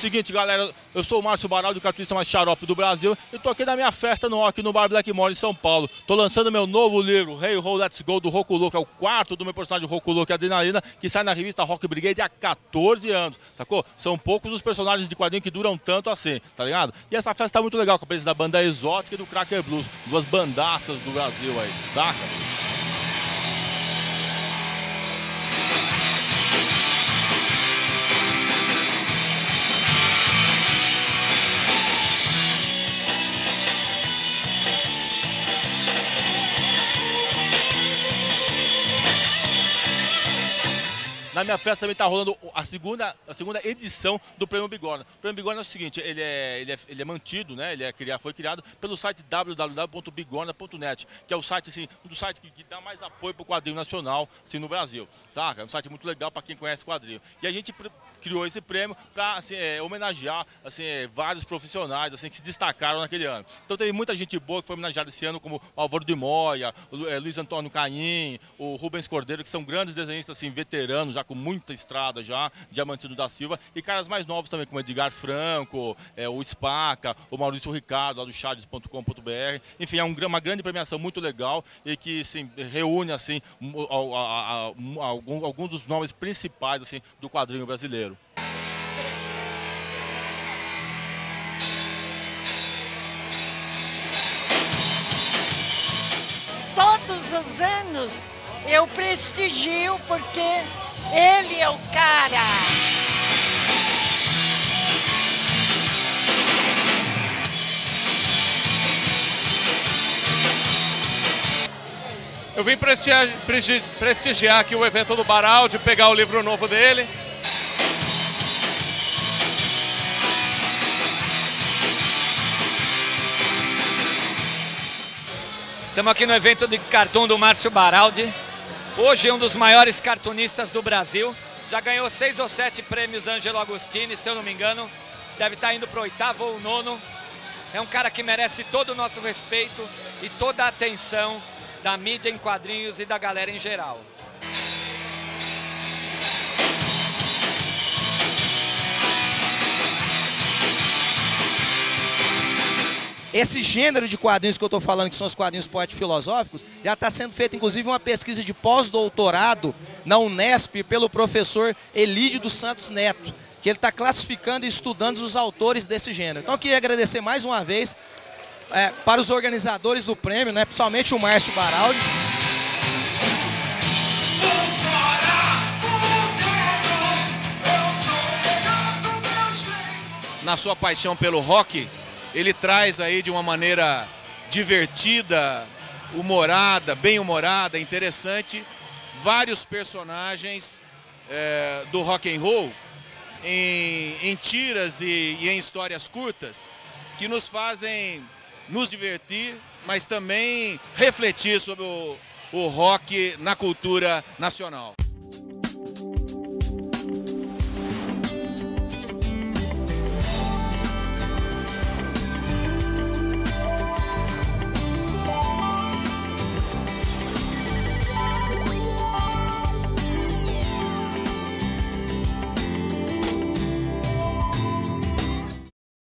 Seguinte, galera, eu sou o Márcio Baraldo, o cartunista mais xarope do Brasil. E tô aqui na minha festa no Rock no Bar Blackmore em São Paulo. Tô lançando meu novo livro, Hey Ho Let's Go, do Roku que é o quarto do meu personagem Roku é Adrenalina, que sai na revista Rock Brigade há 14 anos, sacou? São poucos os personagens de quadrinho que duram tanto assim, tá ligado? E essa festa tá muito legal, com a presença da banda Exótica e do Cracker Blues, duas bandaças do Brasil aí, saca? Na minha festa também está rolando a segunda, a segunda edição do Prêmio Bigorna. O Prêmio Bigorna é o seguinte, ele é, ele é, ele é mantido, né? Ele é foi criado pelo site www.bigorna.net, que é o site, assim, um dos sites que, que dá mais apoio para o quadrinho nacional, assim, no Brasil, saca? É um site muito legal para quem conhece quadrinho. E a gente criou esse prêmio para assim, é, homenagear assim, é, vários profissionais assim, que se destacaram naquele ano. Então teve muita gente boa que foi homenageada esse ano, como o Álvaro de Moya, o é, Luiz Antônio Caim, o Rubens Cordeiro, que são grandes desenhistas assim, veteranos, já com muita estrada já, Diamantino da Silva, e caras mais novos também, como Edgar Franco, é, o Spaca, o Maurício Ricardo, lá do chades.com.br. Enfim, é um, uma grande premiação muito legal e que assim, reúne assim, alguns dos nomes principais assim, do quadrinho brasileiro. Todos os anos eu prestigio porque ele é o cara. Eu vim prestigiar, prestigiar aqui o evento do Baraldi, pegar o livro novo dele. Estamos aqui no evento de cartoon do Márcio Baraldi. Hoje um dos maiores cartunistas do Brasil. Já ganhou seis ou sete prêmios Ângelo Agostini, se eu não me engano. Deve estar indo para o oitavo ou nono. É um cara que merece todo o nosso respeito e toda a atenção da mídia em quadrinhos e da galera em geral. Esse gênero de quadrinhos que eu estou falando, que são os quadrinhos poéticos filosóficos, já está sendo feita inclusive uma pesquisa de pós-doutorado na Unesp pelo professor Elídio dos Santos Neto, que ele está classificando e estudando os autores desse gênero. Então eu queria agradecer mais uma vez é, para os organizadores do prêmio, né, principalmente o Márcio Baraldi. Na sua paixão pelo rock, ele traz aí de uma maneira divertida, humorada, bem humorada, interessante, vários personagens é, do rock and roll em, em tiras e, e em histórias curtas que nos fazem nos divertir, mas também refletir sobre o, o rock na cultura nacional.